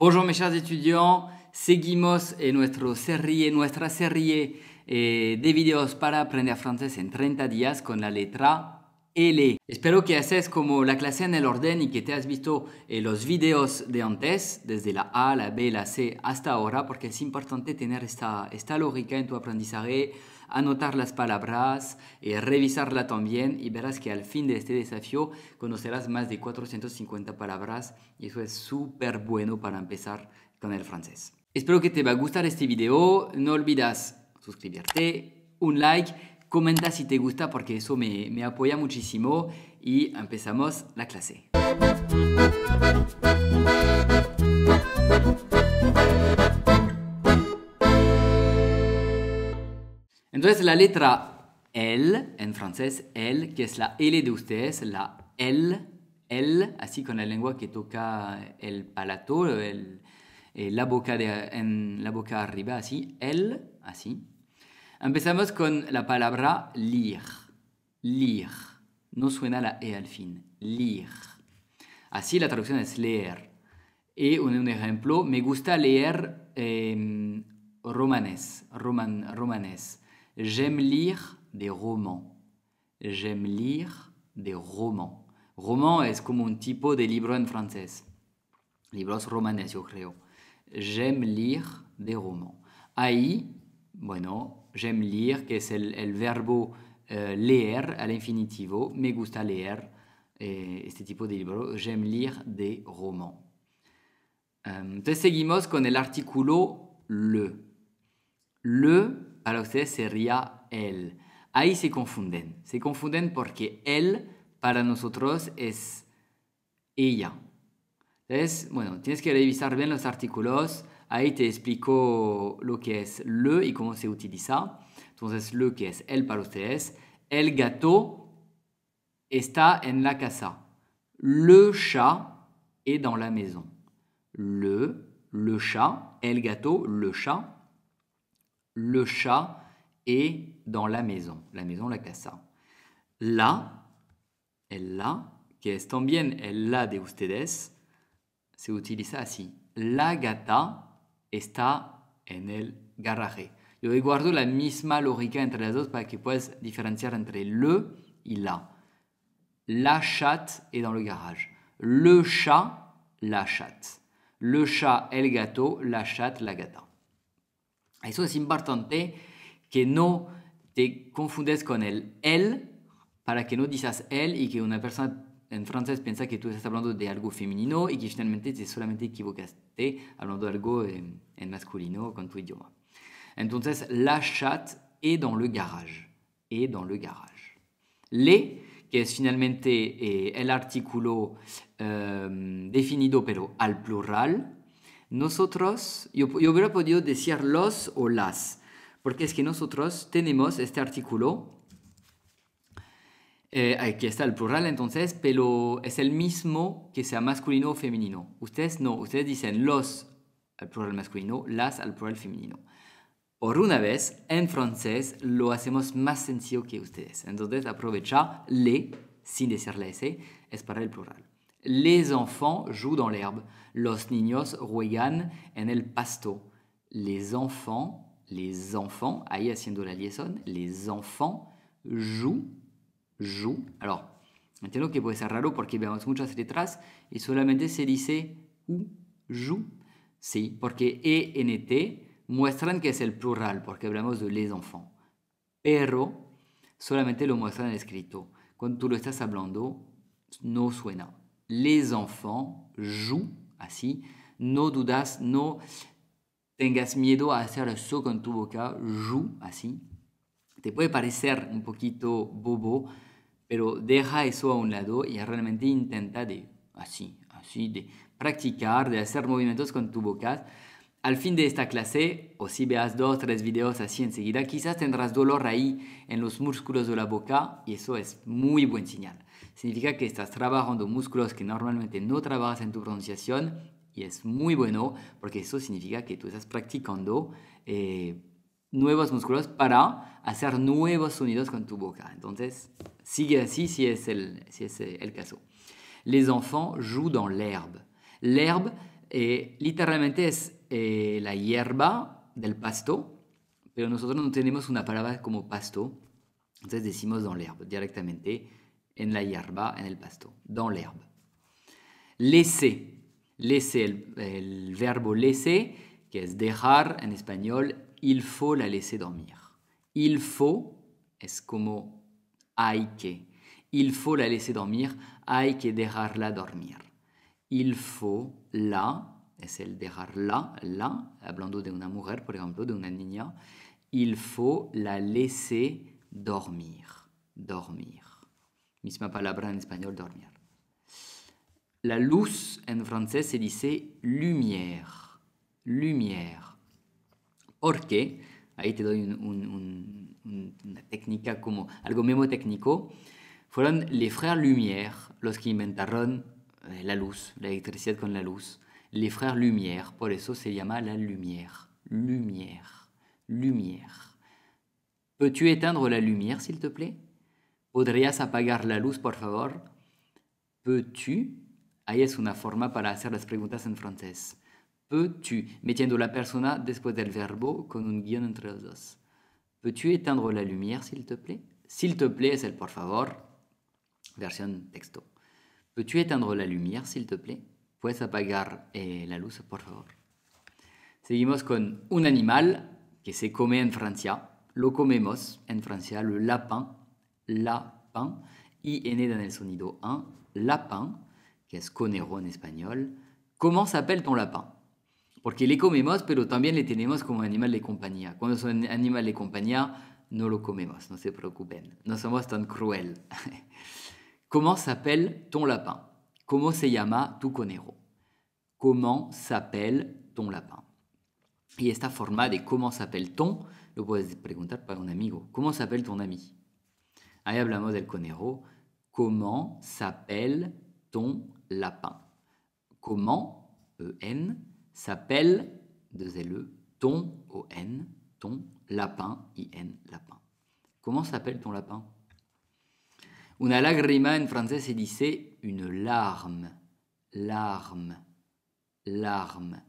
Bonjour mes chers étudiants, seguimos en nuestro serie, nuestra serie eh, de videos para aprender francés en 30 días con la letra L. Espero que haces como la clase en el orden y que te has visto eh, los videos de antes, desde la A, la B, la C hasta ahora, porque es importante tener esta, esta lógica en tu aprendizaje, anotar las palabras, eh, revisarla también y verás que al fin de este desafío conocerás más de 450 palabras y eso es súper bueno para empezar con el francés. Espero que te va a gustar este video, no olvides suscribirte, un like, comenta si te gusta porque eso me, me apoya muchísimo y empezamos la clase. Entonces la letra L en francés, L, que es la L de ustedes, la L, L, así con la lengua que toca el palato, el, eh, la, boca de, la boca arriba, así, L, así. Empezamos con la palabra lire, lire. No suena la E al fin, lire. Así la traducción es leer. Y un, ejemplo, me gusta leer eh, romanes, roman, romanes. J'aime lire des romans. J'aime lire des romans. Roman es como un tipo de libro en francés. Libros romanes, yo creo. J'aime lire des romans. Ahí, bueno, j'aime lire, que es el, el verbo eh, leer al infinitivo. Me gusta leer eh, este tipo de libro. J'aime lire des romans. Um, entonces seguimos con el artículo le. Le para ustedes sería él. Ahí se confunden. Se confunden porque él para nosotros es ella. Entonces, bueno, tienes que revisar bien los artículos. Ahí te explico lo que es le y cómo se utiliza. Entonces, le que es él para ustedes. El gato está en la casa. Le chat est dans la maison. Le, le chat, el gato, le chat le chat est dans la maison. La maison, la casa. La, la, que es también el la de ustedes, se utiliza así. La gata está en el garaje. Yo guardo la misma lógica entre las dos para que puedas diferenciar entre le y la. La chatte est dans le garage. Le chat, la chatte. Le chat, el gato, la chatte, la gata. Eso es importante que no te confundes con el él para que no digas él y que una persona en francés piensa que tú estás hablando de algo femenino y que finalmente te solamente equivocaste hablando de algo en, en masculino con tu idioma. Entonces, la chatte est dans le garage. Est dans le garage. Les, que es finalmente eh, el artículo eh, definido pero al plural, nosotros, yo, yo, hubiera podido decir los o las, porque es que nosotros tenemos este artículo, eh, aquí está el plural entonces, pero es el mismo que sea masculino o femenino. Ustedes no, ustedes dicen los al plural masculino, las al plural femenino. Por una vez, en francés lo hacemos más sencillo que ustedes. Entonces aprovecha le, sin decir la S, es para el plural. Les enfants jouent dans l'herbe. Los niños juegan en el pasto. Les enfants, les enfants, ahí haciendo la liaison, les enfants jouent, jouent. Alors, entiendo que puede ser raro porque vemos muchas letras y solamente se dice u, joue. Sí, porque ENT muestran que es el plural porque hablamos de les enfants. Pero solamente lo muestran escrito. Cuando tú lo estás hablando, no suena les enfants jouent, así. No dudas, no tengas miedo a hacer eso con tu boca, joue, así. Te puede parecer un poquito bobo, pero deja eso a un lado y realmente intenta de, así, así, de practicar, de hacer movimientos con tu boca. Al fin de esta clase, o si veas dos, tres videos así enseguida, quizás tendrás dolor ahí en los músculos de la boca y eso es muy buen señal. Significa que estás trabajando músculos que normalmente no trabajas en tu pronunciación y es muy bueno porque eso significa que tú estás practicando eh, nuevos músculos para hacer nuevos sonidos con tu boca. Entonces, sigue así si es el, si es el caso. Les enfants jouent dans l'herbe. L'herbe eh, literalmente es eh, la hierba del pasto, pero nosotros no tenemos una palabra como pasto, entonces decimos dans l'herbe directamente en la hierba, en el pasto, dans l'herbe. Laisser, laisser, el, el verbo laisser, que es dejar en español, il faut la laisser dormir. Il faut es como hay que. Il faut la laisser dormir, hay que dejarla dormir. Il faut la, es el dejarla, la, hablando de una mujer, por ejemplo, de una niña, il faut la laisser dormir. Dormir. Misma palabra en español, dormir. La luz en francés se dice lumière. Lumière. ¿Por qué? Ahí te doy una técnica como algo mismo técnico. Fueron les frères Lumière los que inventaron la luz, la electricidad con la luz. Les frères Lumière, por eso se llama la lumière. Lumière. Lumière. Peux-tu éteindre la lumière, s'il te plaît? ¿Podrías apagar la luz, por favor? Peux-tu? Ahí es una forma para hacer las preguntas en francés. Peux-tu, metiendo la persona después del verbo con un guión entre los dos. Peux-tu éteindre la lumière, s'il te plaît? S'il te plaît es el por favor, versión texto. Peux-tu éteindre la lumière, s'il te plaît? ¿Puedes apagar eh, la luz, por favor? Seguimos con un animal que se come en Francia. Lo comemos en Francia, le lapin. Lapin. IN dans el sonido 1. Lapin, que es conero en español. Comment s'appelle ton lapin? Porque le comemos, pero también le tenemos como animal de compañía. Cuando son animal de compañía, no lo comemos, no se preocupen. No somos tan cruel. Comment s'appelle ton lapin? ¿Cómo se llama tu conejo? Comment s'appelle ton lapin? Y esta forma de cómo s'appelle ton, lo puedes preguntar para un amigo. ¿Cómo s'appelle ton ami? Ahí hablamos del conejo. Comment s'appelle ton lapin? Comment, E-N, s'appelle, de le ton, O-N, ton, lapin, I-N, lapin. Comment s'appelle ton lapin? Una lagrima en français se dice une larme, larme, larme.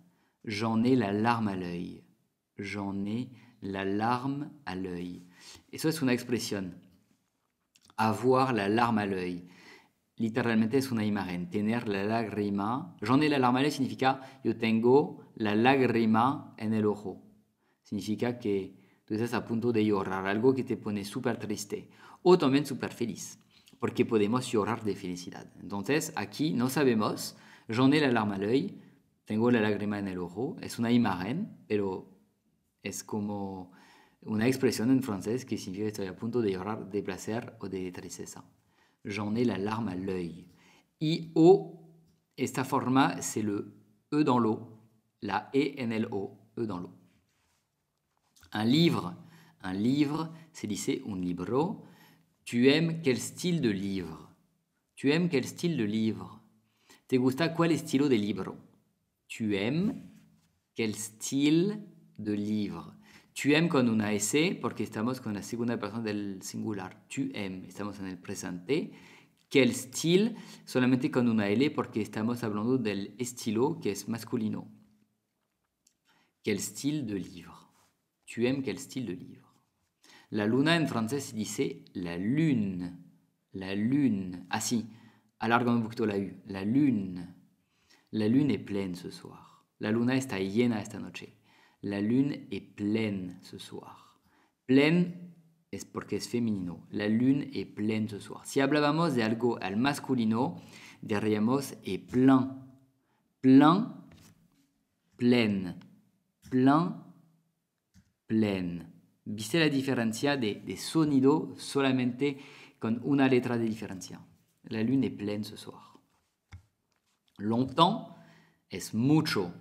J'en ai la larme à l'œil. J'en ai la larme à l'œil. Eso es una expresión. Avoir la larme à l'œil. Literalmente es una imagen. Tener la lágrima. J'en ai la larme à l'œil significa yo tengo la lágrima en el ojo. Significa que tú estás a punto de llorar, algo que te pone súper triste o también súper feliz, porque podemos llorar de felicidad. Entonces, aquí no sabemos, j'en ai la larme à l'œil, tengo la lágrima en el ojo, es una imagen, pero es como una expresión en francés que significa estoy a punto de llorar de placer o de tristeza. J'en ai la larme à l'œil. Y o, esta forma, c'est le E dans l'eau, la E en el O, E dans l'eau. Un livre, un livre, se dice un libro. Tu aimes quel style de livre? Tu aimes quel style de livre? ¿Te gusta cuál estilo de libro? Tu aimes quel style de livre? Tu aimes con una S porque estamos con la segunda persona del singular. Tu aimes, estamos en el presente. Quel style? Solamente con una L porque estamos hablando del estilo que es masculino. Quel style de livre? Tu aimes quel style de livre? La luna en francés se dice la lune. La lune. Ah si, alarga un poquito la U. La lune. La lune est pleine ce soir. La luna está llena esta noche. La lune est pleine ce soir. Pleine es porque es femenino. La lune est pleine ce soir. Si hablábamos de algo al masculino, diríamos est plein. Plein, pleine. Plein, pleine. ¿Viste la diferencia de, de sonido solamente con una letra de diferencia? La lune est pleine ce soir. Longtemps es mucho.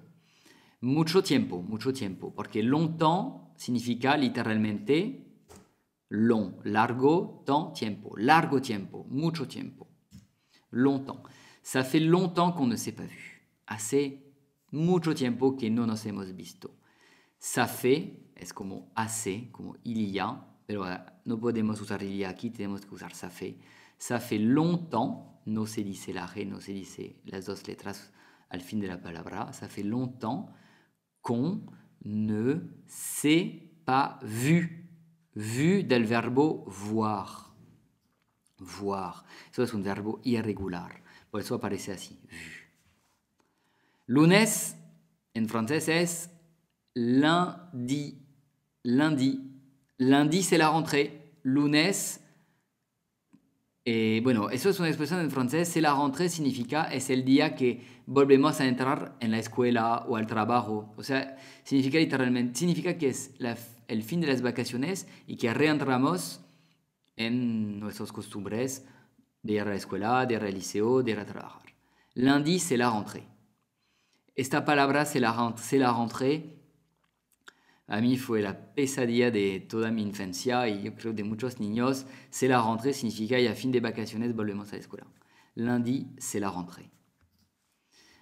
Mucho tiempo, mucho tiempo. Porque longtemps significa literalmente long, largo, temps, tiempo. Largo tiempo, mucho tiempo. Longtemps. Ça fait longtemps qu'on ne s'est pas vu. Hace mucho tiempo que no nos hemos visto. Ça fait es como hace, como il y a, pero no podemos usar il y a aquí, tenemos que usar ça fait. Ça fait longtemps, no se dice la re, no se dice las dos letras al fin de la palabra. Ça fait longtemps qu'on ne s'est pas vu. Vu del verbo voir. Voir. Eso es un verbo irregular. Por eso aparece así. Vu. Lunes, en francés, es lundi. Lundi. Lundi, c'est la rentrée. Lunes, eh, bueno, eso es una expresión en francés. C'est la rentrée significa es el día que volvemos a entrar en la escuela o al trabajo. O sea, significa literalmente, significa que es el fin de las vacaciones y que reentramos en nuestras costumbres de ir a la escuela, de ir al liceo, de ir a trabajar. Lundi, c'est la rentrée. Esta palabra, c'est la, la rentrée, a mí fue la pesadilla de toda mi infancia y yo creo de muchos niños. C'est la rentrée significa ya fin de vacaciones volvemos a la escuela. Lundi, c'est la rentrée.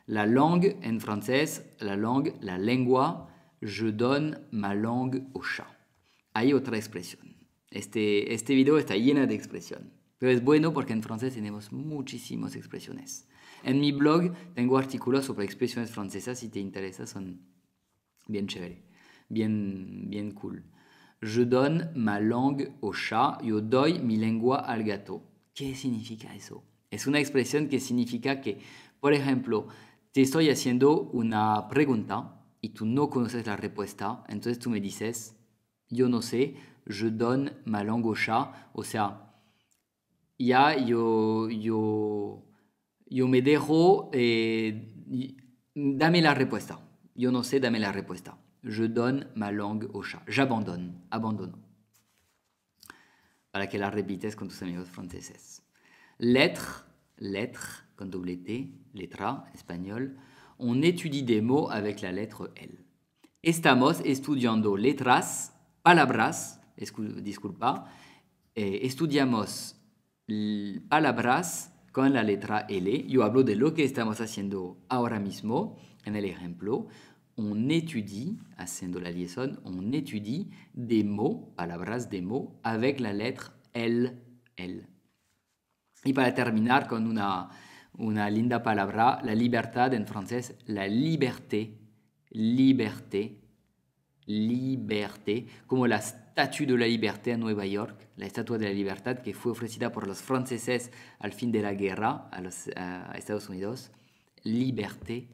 La langue en francés, la langue, la lengua, je donne ma langue au chat. Hay otra expresión. Este, este video está llena de expresión. Pero es bueno porque en francés tenemos muchísimas expresiones. En mi blog tengo artículos sobre expresiones francesas si te interesa, son bien chévere, bien, bien cool. Je donne ma langue au chat, yo doy mi lengua al gato. ¿Qué significa eso? Es una expresión que significa que, por ejemplo, te estoy haciendo una pregunta y tú no conoces la respuesta, entonces tú me dices, yo no sé, je donne ma langue au chat, o sea, ya yo, yo, yo me dejo, eh, dame la respuesta, yo no sé, dame la respuesta. Je donne ma langue au chat, j'abandonne, abandono. Para que la repites con tus amigos franceses. Lettre, lettre, con doble T, letra, espagnol, on étudie des mots avec la lettre L. Estamos estudiando letras, palabras, disculpa, eh, estudiamos palabras con la letra L. Yo hablo de lo que estamos haciendo ahora mismo en el ejemplo. On étudie, haciendo la liaison, on étudie des mots, palabras, des mots, avec la lettre L, L. Y para terminar con una una linda palabra, la libertad en francés, la liberté, liberté, liberté, como la statue de la liberté en Nueva York, la estatua de la libertad que fue ofrecida por los franceses al fin de la guerra a, los, Estados Unidos. Liberté.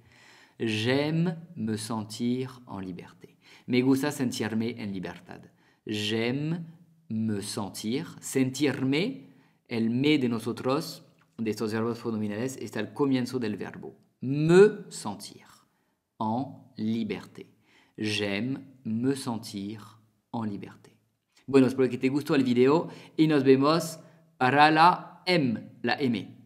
J'aime me sentir en liberté. Me gusta sentirme en libertad. J'aime me sentir, sentirme, el me de nosotros, de estos verbos pronominales está el comienzo del verbo. Me sentir en liberté. J'aime me sentir en liberté. Bueno, espero que te gustó el video y nos vemos para la M, la M.